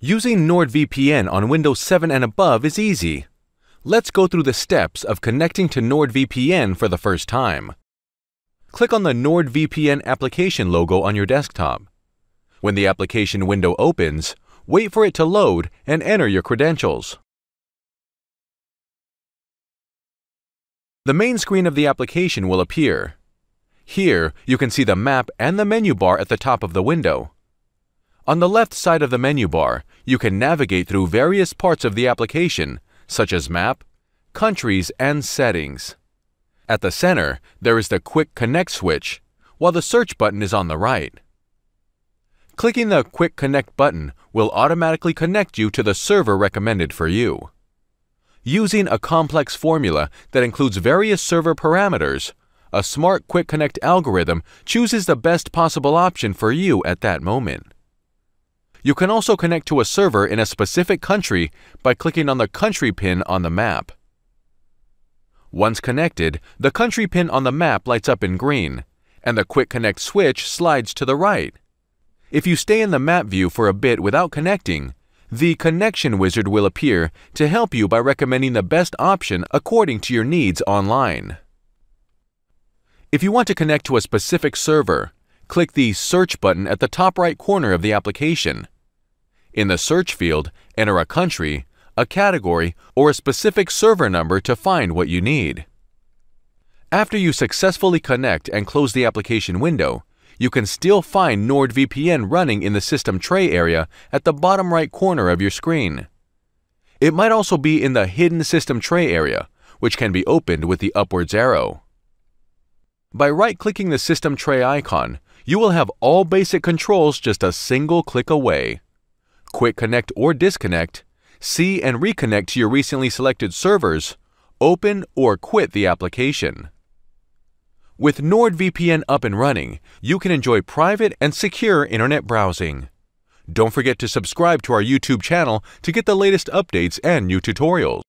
Using NordVPN on Windows 7 and above is easy. Let's go through the steps of connecting to NordVPN for the first time. Click on the NordVPN application logo on your desktop. When the application window opens, wait for it to load and enter your credentials. The main screen of the application will appear. Here, you can see the map and the menu bar at the top of the window. On the left side of the menu bar, you can navigate through various parts of the application, such as Map, Countries, and Settings. At the center, there is the Quick Connect switch, while the Search button is on the right. Clicking the Quick Connect button will automatically connect you to the server recommended for you. Using a complex formula that includes various server parameters, a smart Quick Connect algorithm chooses the best possible option for you at that moment. You can also connect to a server in a specific country by clicking on the country pin on the map. Once connected, the country pin on the map lights up in green, and the Quick Connect switch slides to the right. If you stay in the map view for a bit without connecting, the Connection Wizard will appear to help you by recommending the best option according to your needs online. If you want to connect to a specific server, click the Search button at the top right corner of the application. In the search field, enter a country, a category, or a specific server number to find what you need. After you successfully connect and close the application window, you can still find NordVPN running in the system tray area at the bottom right corner of your screen. It might also be in the hidden system tray area, which can be opened with the upwards arrow. By right-clicking the system tray icon, you will have all basic controls just a single click away. Quick connect or disconnect, see and reconnect to your recently selected servers, open or quit the application. With NordVPN up and running, you can enjoy private and secure internet browsing. Don't forget to subscribe to our YouTube channel to get the latest updates and new tutorials.